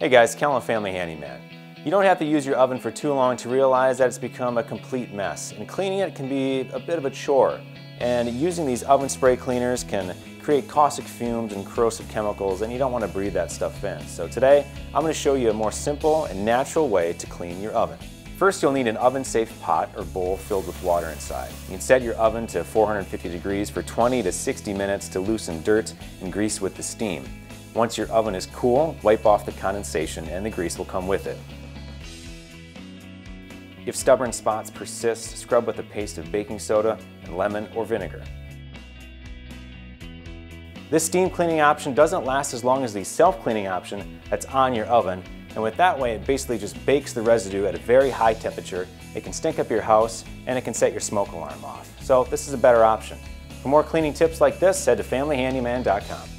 Hey guys, Kellen Family Handyman. You don't have to use your oven for too long to realize that it's become a complete mess, and cleaning it can be a bit of a chore. And using these oven spray cleaners can create caustic fumes and corrosive chemicals, and you don't want to breathe that stuff in. So today, I'm going to show you a more simple and natural way to clean your oven. First, you'll need an oven-safe pot or bowl filled with water inside. You can set your oven to 450 degrees for 20 to 60 minutes to loosen dirt and grease with the steam. Once your oven is cool, wipe off the condensation and the grease will come with it. If stubborn spots persist, scrub with a paste of baking soda and lemon or vinegar. This steam cleaning option doesn't last as long as the self-cleaning option that's on your oven, and with that way it basically just bakes the residue at a very high temperature, it can stink up your house, and it can set your smoke alarm off. So this is a better option. For more cleaning tips like this, head to FamilyHandyman.com.